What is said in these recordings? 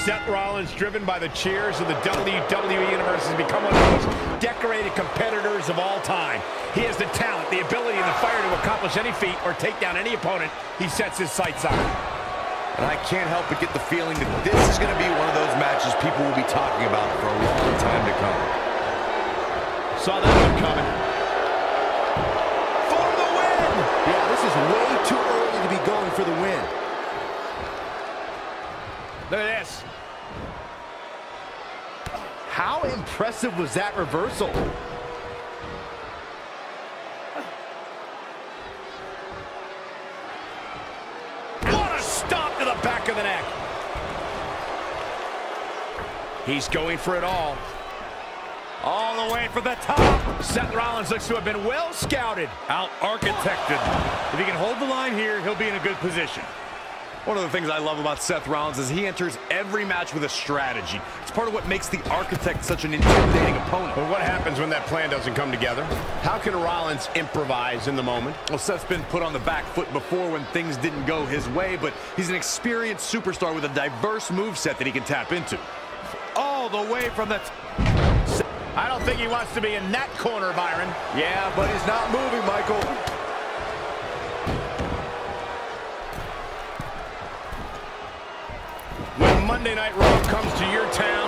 Seth Rollins, driven by the cheers of the WWE Universe, has become one of the most decorated competitors of all time. He has the talent, the ability, and the fire to accomplish any feat or take down any opponent he sets his sights on. And I can't help but get the feeling that this is going to be one of those matches people will be talking about for a long time to come. Saw that one coming. For the win! Yeah, this is way too early to be going for the win. Look at this. How impressive was that reversal? What a stomp to the back of the neck. He's going for it all. All the way for the top. Seth Rollins looks to have been well scouted. Out-architected. If he can hold the line here, he'll be in a good position. One of the things I love about Seth Rollins is he enters every match with a strategy. It's part of what makes the Architect such an intimidating opponent. But what happens when that plan doesn't come together? How can Rollins improvise in the moment? Well, Seth's been put on the back foot before when things didn't go his way, but he's an experienced superstar with a diverse moveset that he can tap into. All the way from the... I don't think he wants to be in that corner, Byron. Yeah, but he's not moving, Michael. Monday Night Raw comes to your town,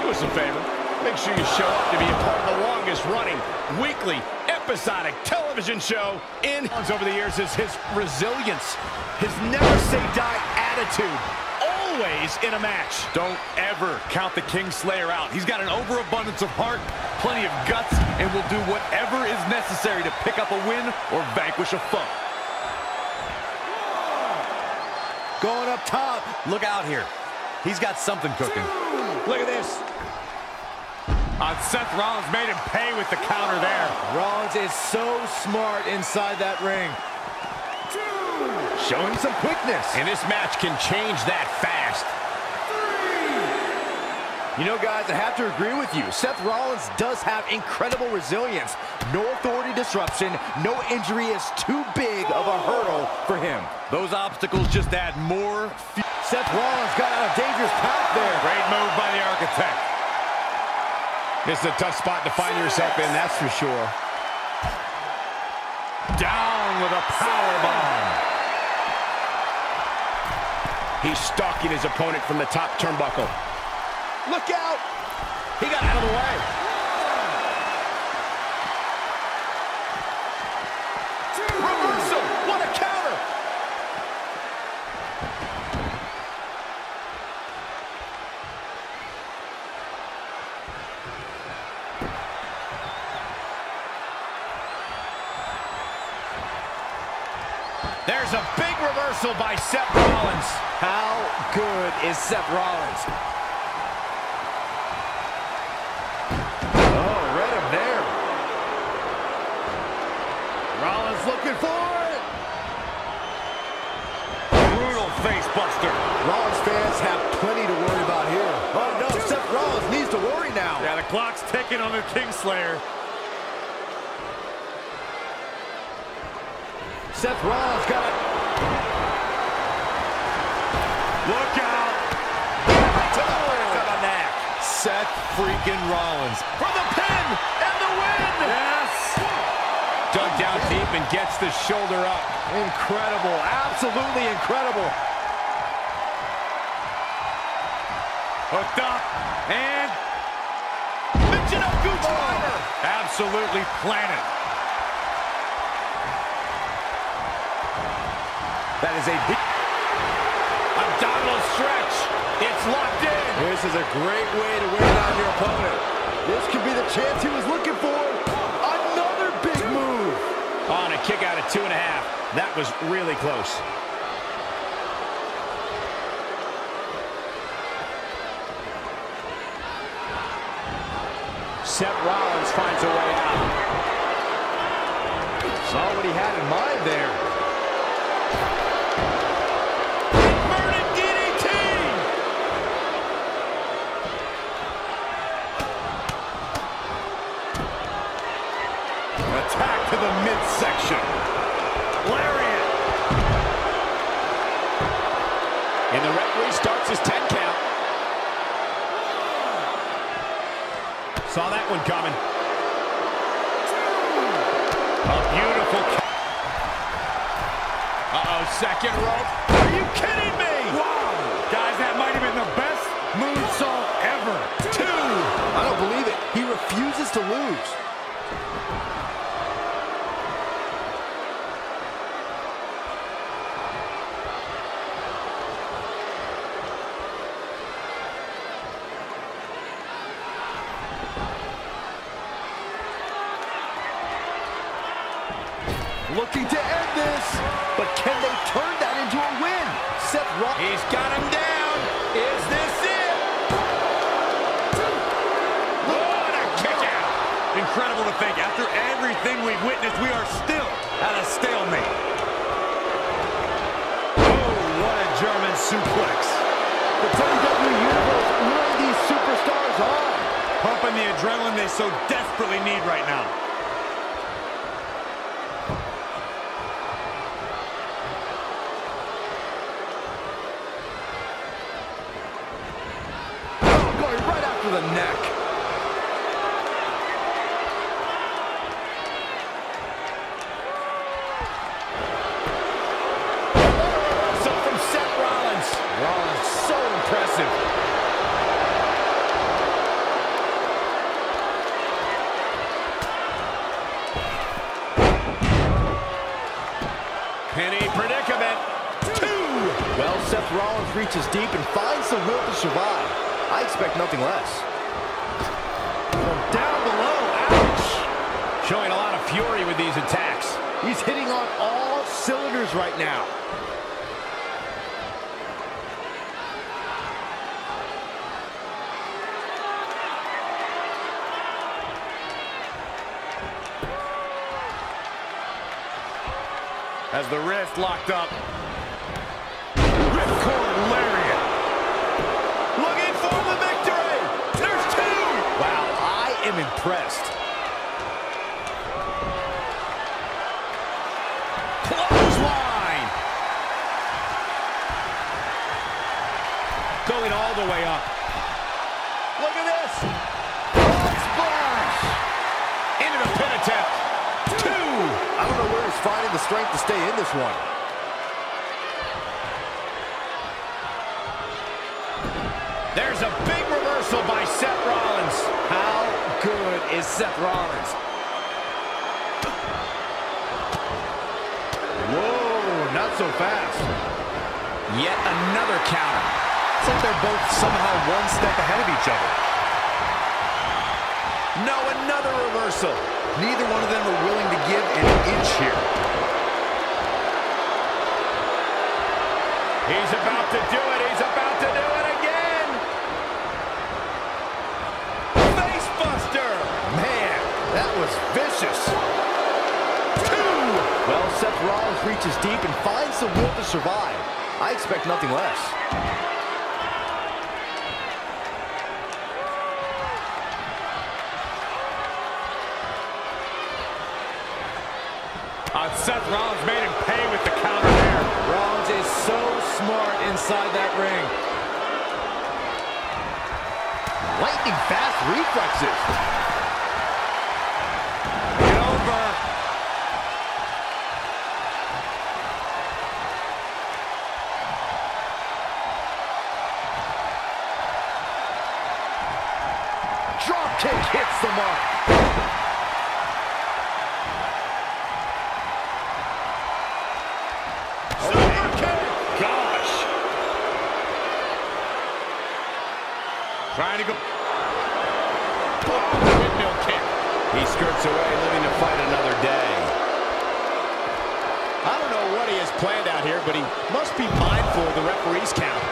do us a favor. Make sure you show up to be a part of the longest running weekly episodic television show in over the years is his resilience, his never say die attitude, always in a match. Don't ever count the Kingslayer out. He's got an overabundance of heart, plenty of guts, and will do whatever is necessary to pick up a win or vanquish a foe. Going up top. Look out here. He's got something cooking. Look at this. Uh, Seth Rollins made him pay with the counter there. Rollins is so smart inside that ring. Showing some quickness. And this match can change that fast. You know, guys, I have to agree with you. Seth Rollins does have incredible resilience. No authority disruption, no injury is too big of a hurdle for him. Those obstacles just add more... Seth Rollins got on a dangerous path there. Great move by the Architect. This is a tough spot to find yourself in, that's for sure. Down with a power bomb. He's stalking his opponent from the top turnbuckle. Look out! He got out of the way. Reversal! What a counter! There's a big reversal by Seth Rollins. How good is Seth Rollins? Oh, read him there. Rollins looking for it. Brutal face buster. Rollins fans have plenty to worry about here. Oh, no, Seth Rollins needs to worry now. Yeah, the clock's ticking on the Kingslayer. Seth Rollins got freaking Rollins. For the pin and the win! Yes. Dug down deep and gets the shoulder up. Incredible, absolutely incredible. Hooked up. And Michinoku driver! absolutely planted. That is a big... Abdominal stretch. It's locked in. This is a great way to wear down your opponent. This could be the chance he was looking for. Another big move. Oh, on a kick out of two and a half. That was really close. Seth Rollins finds a way out. Saw what he had in mind there. position. Lariat. And the referee starts his 10 count. Saw that one coming. A beautiful. Uh-oh, second rope. Are you kidding? Looking to end this, but can they turn that into a win? Seth Rollins. He's got him down. Is this it? What a kick out. Incredible to think, after everything we've witnessed, we are still at a stalemate. Oh, what a German suplex. The WWE Universe really these superstars on. Pumping the adrenaline they so desperately need right now. Predicament. Two. Well, Seth Rollins reaches deep and finds the will to survive. I expect nothing less. From down below. Ouch. Showing a lot of fury with these attacks. He's hitting on all cylinders right now. As the wrist locked up. Ripcord lariat. Looking for the victory. There's two. Wow, I am impressed. Clothesline. Going all the way up. Strength to stay in this one. There's a big reversal by Seth Rollins. How good is Seth Rollins? Whoa, not so fast. Yet another counter. It's like they're both somehow one step ahead of each other. No, another reversal. Neither one of them are willing to give an inch here. He's about to do it. He's about to do it again. Face buster. Man, that was vicious. Two. Well, Seth Rollins reaches deep and finds the will to survive. I expect nothing less. Reflexes. Drop kick hits the mark. Super kick. Gosh. Trying to go. Windmill kick. He skirts away, living to fight another day. I don't know what he has planned out here, but he must be mindful of the referee's count.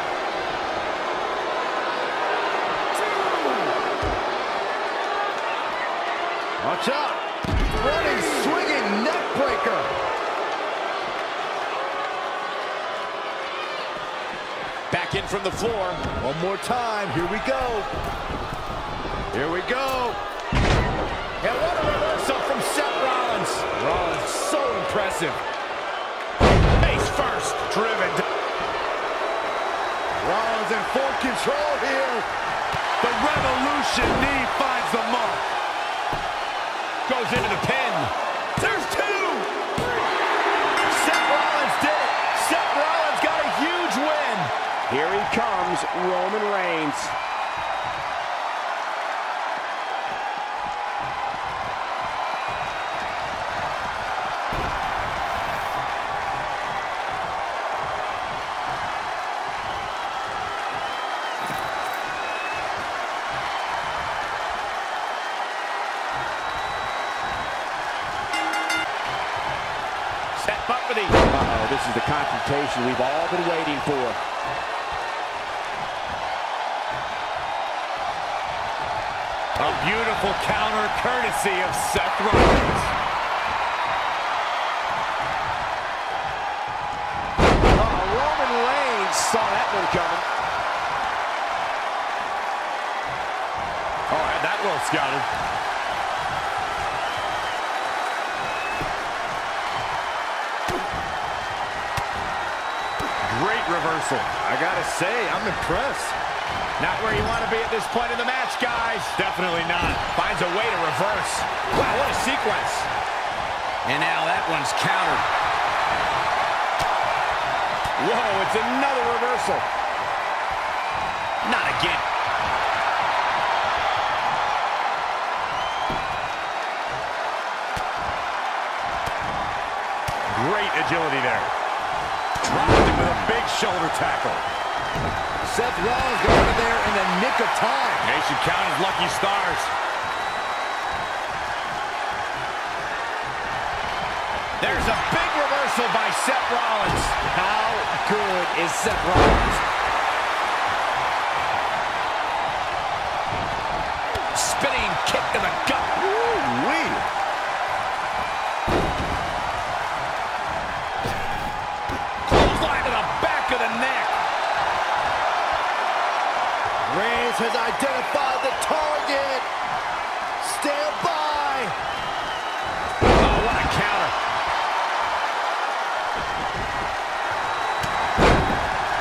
Watch out. Running, swinging neck breaker. Back in from the floor. One more time. Here we go. Here we go. And what a reversal from Seth Rollins. Rollins, so impressive. Driven. Rollins in full control here. The Revolution knee finds the mark. Goes into the pin. There's two! Seth Rollins did it. Seth Rollins got a huge win. Here he comes, Roman Reigns. For. A beautiful counter courtesy of Seth Rollins. Uh, Roman Reigns saw that one coming. Oh, had that well scouted. Great reversal. I gotta say, I'm impressed. Not where you want to be at this point in the match, guys. Definitely not. Finds a way to reverse. Wow, what a sequence. And now that one's countered. Whoa, it's another reversal. Not again. Great agility there. Big shoulder tackle. Seth Rollins got in there in the nick of time. They should count his lucky stars. There's a big reversal by Seth Rollins. How good is Seth Rollins? Reigns has identified the target. Stand by. Oh, what a counter.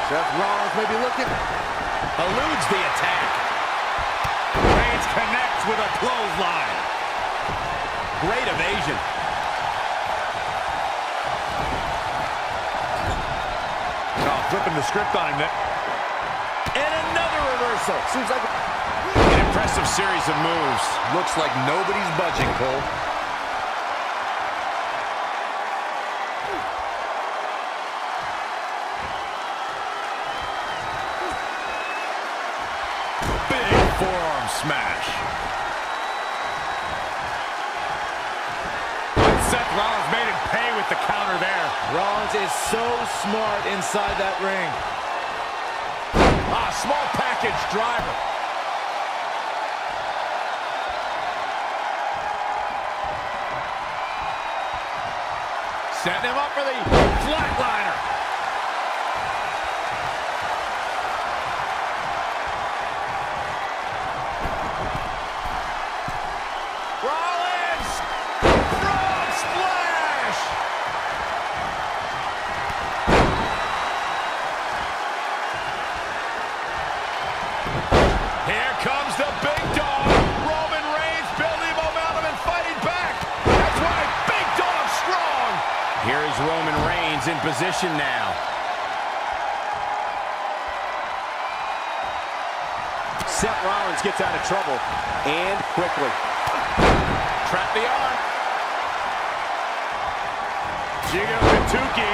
Seth Rollins may be looking. Eludes the attack. Reigns connects with a clothesline. Great evasion. Oh, flipping the script on him. And another reversal. Seems like an impressive series of moves. Looks like nobody's budging, Cole. Big forearm smash. But Seth Rollins made him pay with the counter there. Rollins is so smart inside that ring. Ah, small package driver. Setting him up for the flatliner. Position now. Seth Rollins gets out of trouble, and quickly. Trap the arm. Jigo Katuki.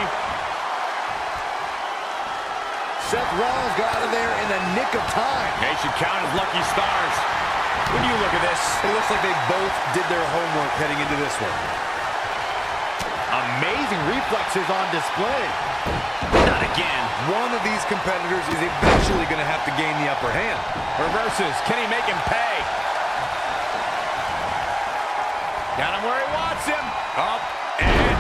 Seth Rollins got out of there in the nick of time. They should count as lucky stars. When you look at this, It looks like they both did their homework heading into this one. Amazing reflexes on display. not again. One of these competitors is eventually going to have to gain the upper hand. Reverses. Can he make him pay? Got him where he wants him. Up and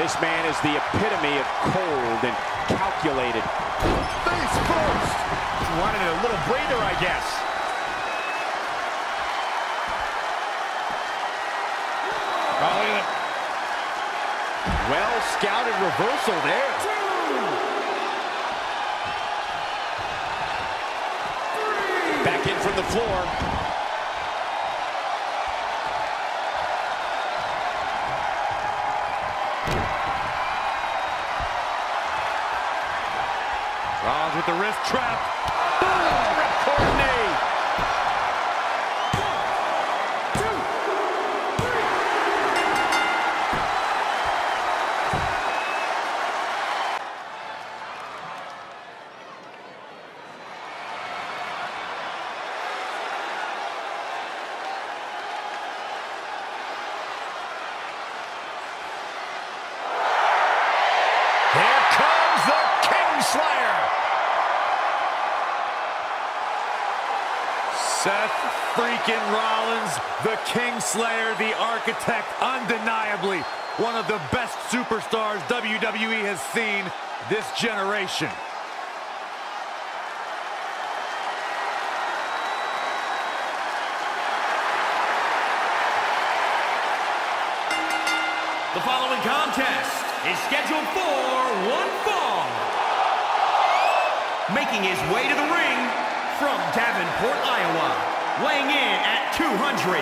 This man is the epitome of cold and calculated. Face first. wanted a little breather, I guess. Well scouted reversal there. Back in from the floor. Draws with the wrist trap. Kingslayer. Seth freaking Rollins, the Kingslayer, the architect, undeniably one of the best superstars WWE has seen this generation. The following contest is scheduled for one. Making his way to the ring from Davenport, Iowa, weighing in at 217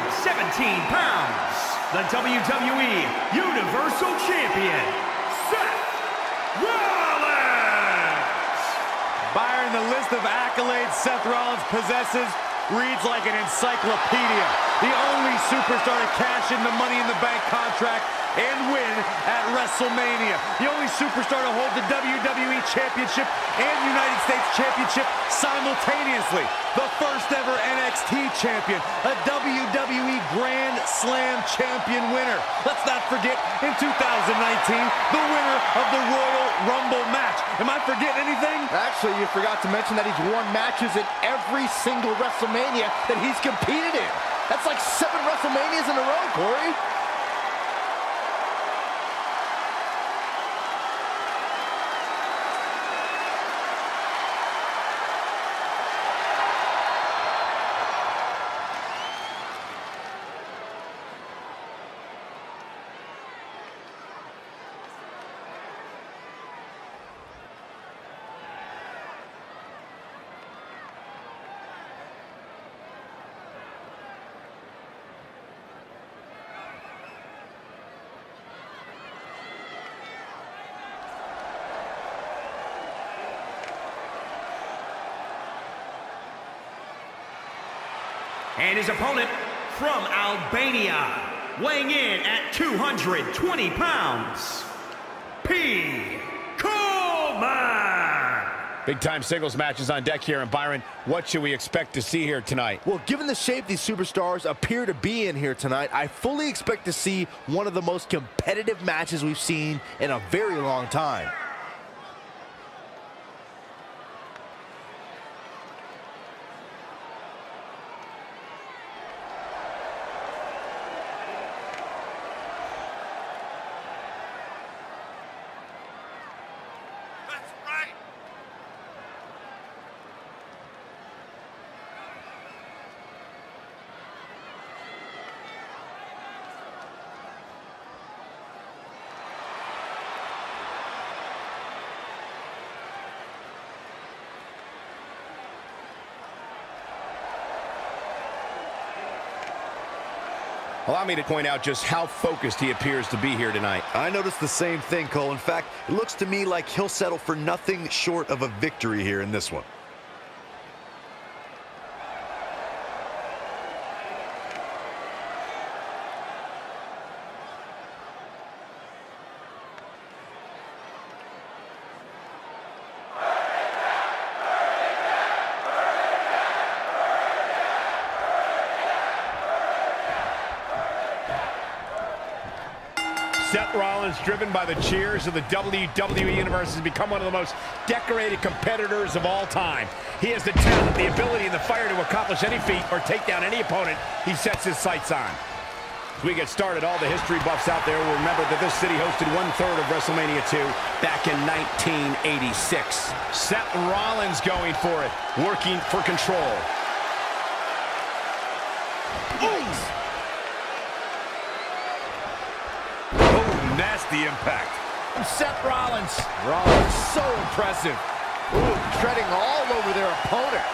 pounds, the WWE Universal Champion, Seth Rollins! Byron, the list of accolades Seth Rollins possesses reads like an encyclopedia. The only superstar to cash in the Money in the Bank contract and win at WrestleMania. The only superstar to hold the WWE Championship and United States Championship simultaneously. The first ever NXT champion, a WWE Grand Slam champion winner. Let's not forget, in 2019, the winner of the Royal Rumble match. Am I forgetting anything? Actually, you forgot to mention that he's won matches in every single WrestleMania that he's competed in. That's like seven WrestleManias in a row, Corey. His opponent from Albania, weighing in at 220 pounds, P. Coleman! Big time singles matches on deck here. And Byron, what should we expect to see here tonight? Well, given the shape these superstars appear to be in here tonight, I fully expect to see one of the most competitive matches we've seen in a very long time. Allow me to point out just how focused he appears to be here tonight. I noticed the same thing, Cole. In fact, it looks to me like he'll settle for nothing short of a victory here in this one. Seth Rollins, driven by the cheers of the WWE Universe, has become one of the most decorated competitors of all time. He has the talent, the ability, and the fire to accomplish any feat or take down any opponent he sets his sights on. As we get started, all the history buffs out there will remember that this city hosted one-third of WrestleMania 2 back in 1986. Seth Rollins going for it, working for control. missed the impact. Seth Rollins. Rollins so impressive. Ooh, treading all over their opponent.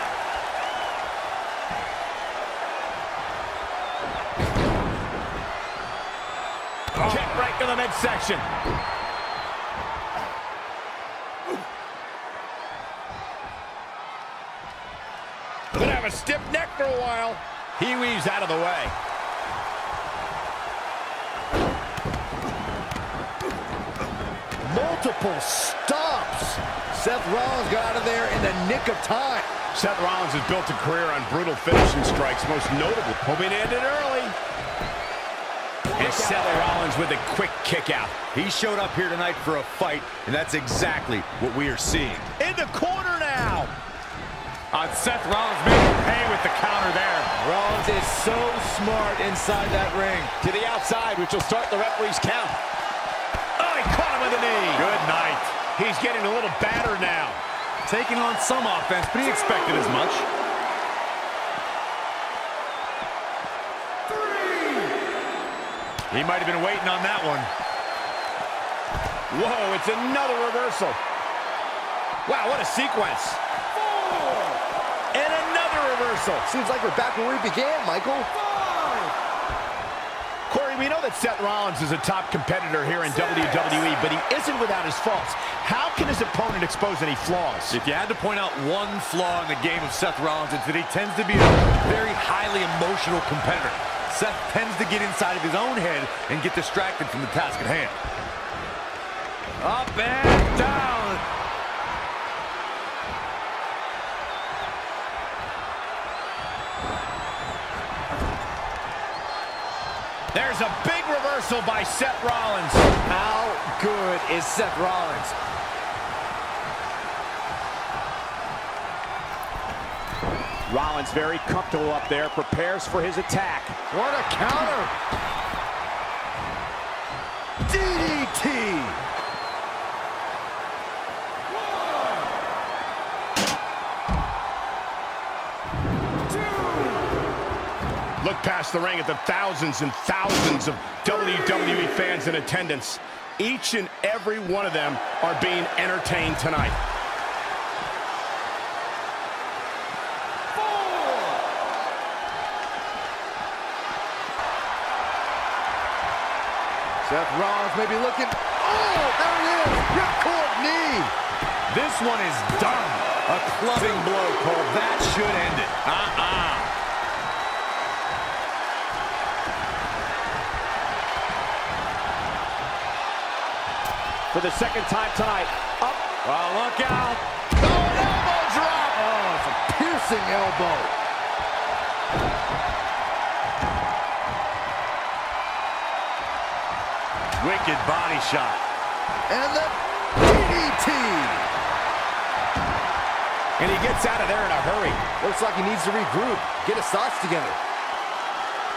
Oh. Kick right to the midsection. Gonna have a stiff neck for a while. He weaves out of the way. Multiple stops. Seth Rollins got out of there in the nick of time. Seth Rollins has built a career on brutal finishing strikes, most notably hoping to end it early. And Seth Rollins with a quick kick out. He showed up here tonight for a fight, and that's exactly what we are seeing. In the corner now. On Seth Rollins making pay with the counter there. Rollins is so smart inside that ring. To the outside, which will start the referee's count. Knee. Good night. He's getting a little battered now. Taking on some offense, but he expected as much. Three. He might have been waiting on that one. Whoa, it's another reversal. Wow, what a sequence. And another reversal. Seems like we're back where we began, Michael. Corey, we know that Seth Rollins is a top competitor here in WWE, but he isn't without his faults. How can his opponent expose any flaws? If you had to point out one flaw in the game of Seth Rollins, it's that he tends to be a very highly emotional competitor. Seth tends to get inside of his own head and get distracted from the task at hand. Up and down. There's a big reversal by Seth Rollins. How good is Seth Rollins? Rollins very comfortable up there, prepares for his attack. What a counter. DDT. Past the ring at the thousands and thousands of WWE fans in attendance. Each and every one of them are being entertained tonight. Seth Rollins may be looking. Oh, there it is. Ripcord knee. This one is done. A clubbing blow, Cole. That should end it. Uh-uh. For the second time tonight, up. Oh, look out. Oh, elbow drop! Oh, it's a piercing elbow. Wicked body shot. And the DDT. And he gets out of there in a hurry. Looks like he needs to regroup, get his thoughts together.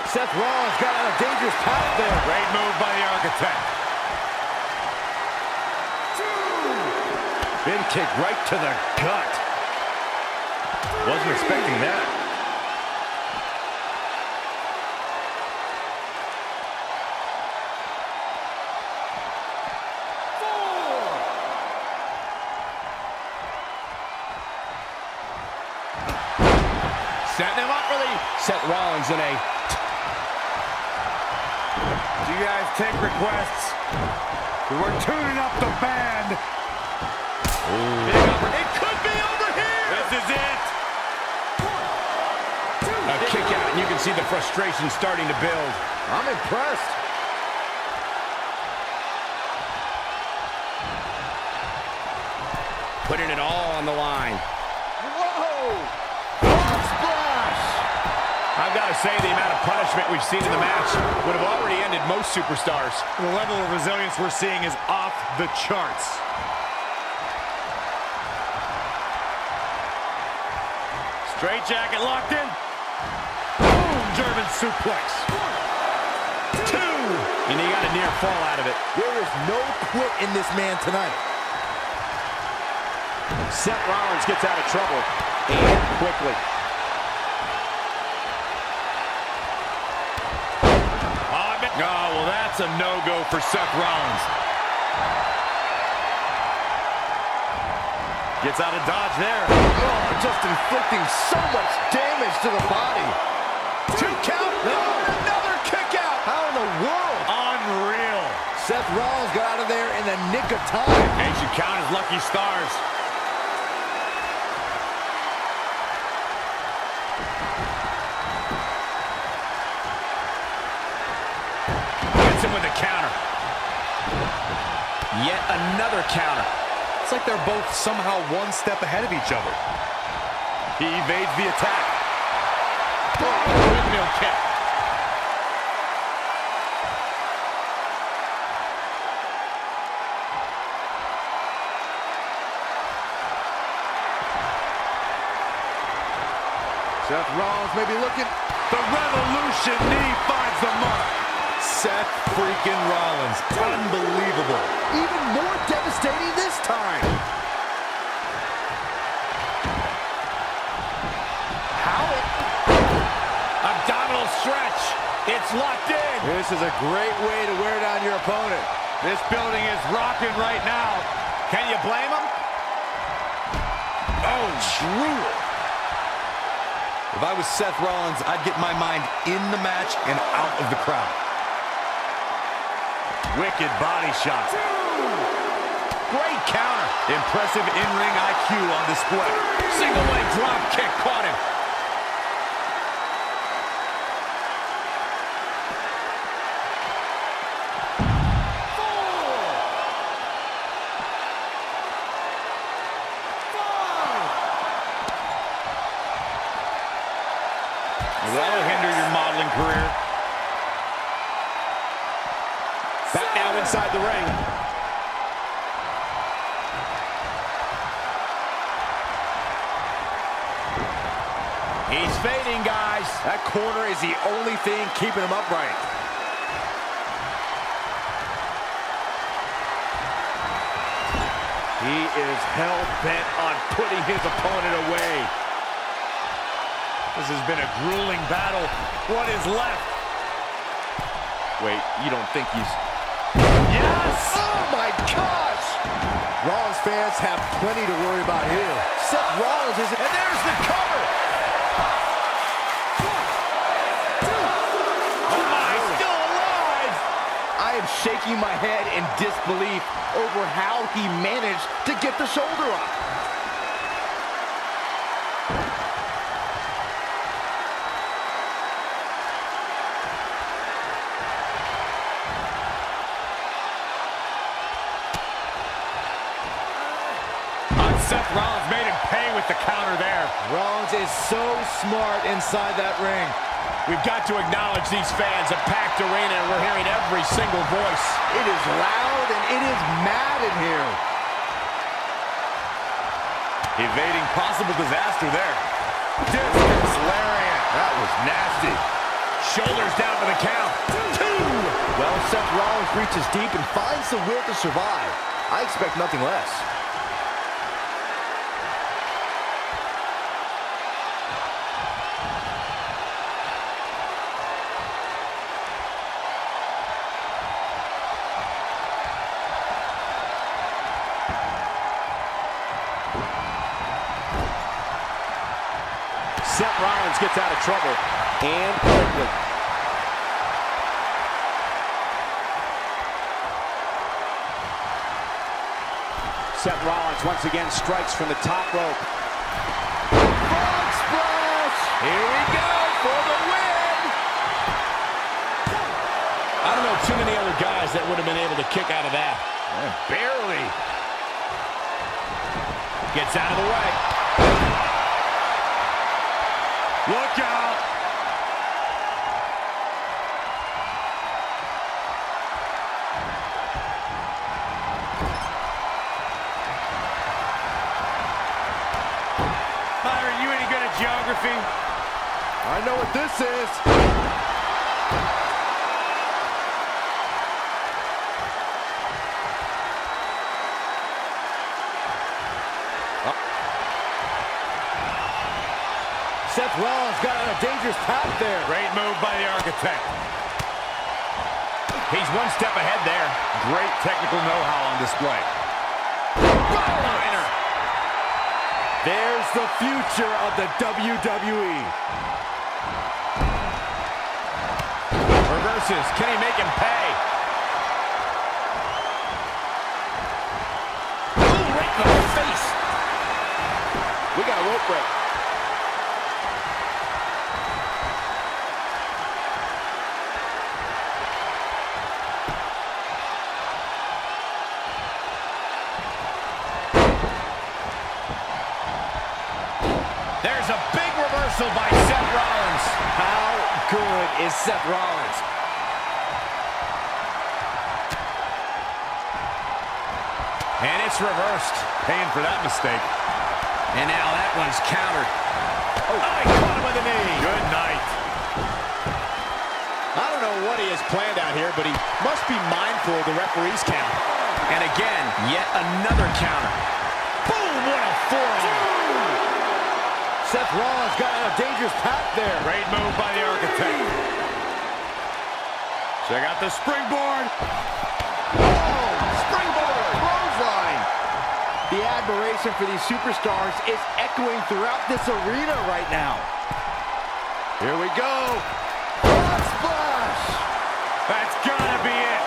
Seth Rollins got on a dangerous path there. Great move by the architect. Big kick right to the gut. Wasn't expecting that. Setting him up for the... Seth Rollins in a... Do you guys take requests? We're tuning up the band. Big upper- It could be over here! This is it. A kick out, and you can see the frustration starting to build. I'm impressed. Putting it all on the line. Whoa! Splash! I've got to say, the amount of punishment we've seen in the match would have already ended most superstars. The level of resilience we're seeing is off the charts. Straight jacket locked in. Boom! German suplex. Two! And he got a near fall out of it. There is no quit in this man tonight. Seth Rollins gets out of trouble, and quickly. Ah, oh, well, that's a no-go for Seth Rollins. Gets out of dodge there. Oh, just inflicting so much damage to the body. Two count. No, another kick out. How in the world? Unreal. Seth Rollins got out of there in the nick of time. And should count his lucky stars. Gets him with a counter. Yet another counter. Like they're both somehow one step ahead of each other. He evades the attack. Windmill kick. Seth Rollins may be looking. The Revolution freaking Rollins. Unbelievable. Even more devastating this time. How? Abdominal stretch. It's locked in. This is a great way to wear down your opponent. This building is rocking right now. Can you blame him? Oh, brutal. If I was Seth Rollins, I'd get my mind in the match and out of the crowd. Wicked body shot. Great counter. Impressive in-ring IQ on display. Single leg drop kick caught him. He's fading, guys. That corner is the only thing keeping him upright. He is hell-bent on putting his opponent away. This has been a grueling battle. What is left? Wait, you don't think he's... Yes! Oh my gosh! Rollins fans have plenty to worry about here. Seth Rollins is, and there's the cover. Shaking my head in disbelief over how he managed to get the shoulder up. Uh, Seth Rollins made him pay with the counter there. Rollins is so smart inside that ring. We've got to acknowledge these fans, a packed arena, and we're hearing every single voice. It is loud and it is mad in here. Evading possible disaster there. Discus lariat. That was nasty. Shoulders down for the count. Two! Well, Seth Rollins reaches deep and finds the will to survive. I expect nothing less. Trouble and quickly. Seth Rollins once again strikes from the top rope. Frog splash! Here we go for the win! I don't know too many other guys that would have been able to kick out of that. Barely. Gets out of the way. Look out. Byron, you any good at geography? I know what this is. tap there. Great move by the Architect. He's one step ahead there. Great technical know-how on display. Liner. There's the future of the WWE. Reverses. Can he make him pay? Ooh, right in the face. We got a rope break. Reversal by Seth Rollins. How good is Seth Rollins? And it's reversed. Paying for that mistake. And now that one's countered. Oh, he caught him with the knee. Good night. I don't know what he has planned out here, but he must be mindful of the referee's count. And again, yet another counter. Boom, what a forearm. Seth Rollins got a dangerous path there. Great move by the Architect. Check out the springboard. Oh, springboard, clothesline. The admiration for these superstars is echoing throughout this arena right now. Here we go. Frog splash. That's gotta be it.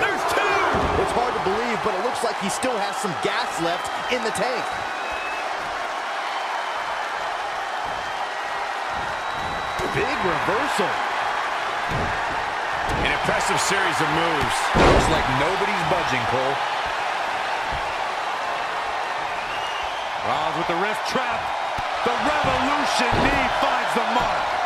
There's two. It's hard to believe, but it looks like he still has some gas left in the tank. Big reversal. An impressive series of moves. Looks like nobody's budging, Cole. Rollins with the wrist trap. The Revolution knee finds the mark.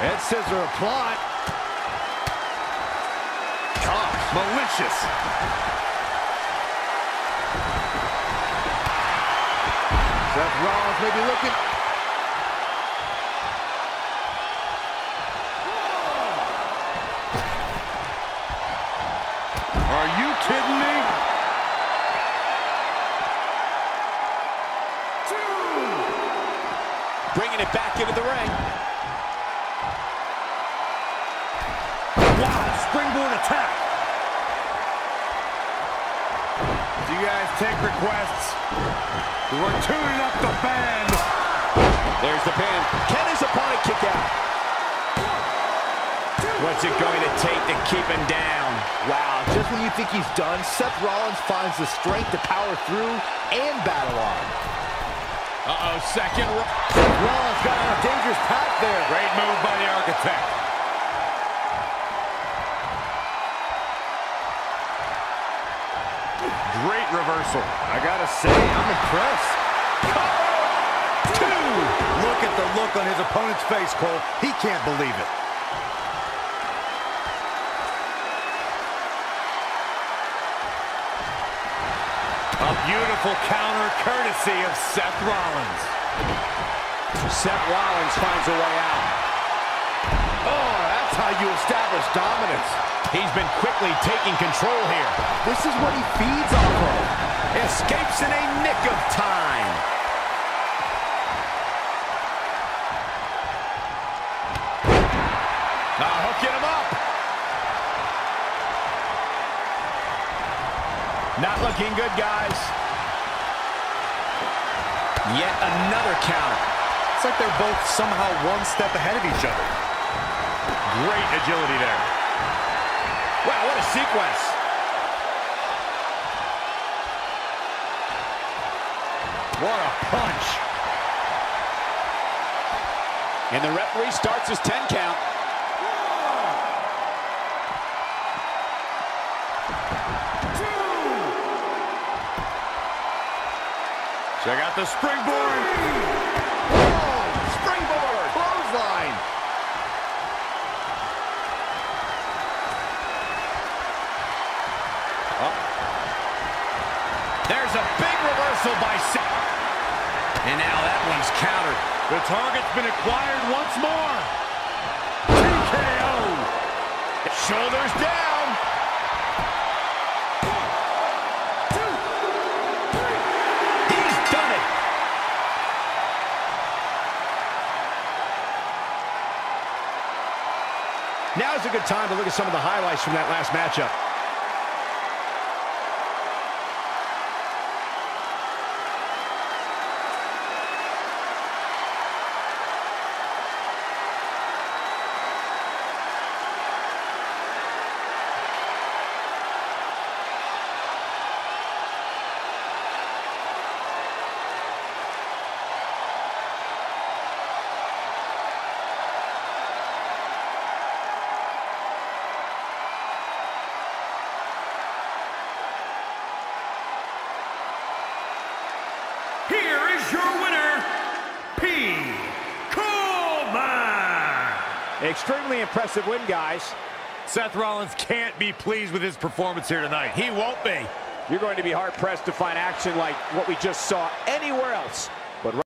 Head scissor applied. Gosh, malicious. Seth Rollins may be looking. Take requests? We're tuning up the band. There's the pin. Can his opponent kick out? What's it going to take to keep him down? Wow, just when you think he's done, Seth Rollins finds the strength to power through and battle on. Uh-oh, second. Seth Rollins got on a dangerous path there. Great move by the Architect. Great reversal. I gotta say, I'm impressed. Two. Look at the look on his opponent's face, Cole. He can't believe it. A beautiful counter courtesy of Seth Rollins. Seth Rollins finds a way out. How you establish dominance. He's been quickly taking control here. This is what he feeds off of. Escapes in a nick of time. Ah, hooking him up. Not looking good, guys. Yet another counter. It's like they're both somehow one step ahead of each other. Great agility there. Wow, what a sequence. What a punch. And the referee starts his 10 count. Check out the springboard. Oh, reversal by Seth. And now that one's countered. The target's been acquired once more. TKO. Shoulders down. He's done it. Now's a good time to look at some of the highlights from that last matchup. Extremely impressive win, guys. Seth Rollins can't be pleased with his performance here tonight. He won't be. You're going to be hard-pressed to find action like what we just saw anywhere else. But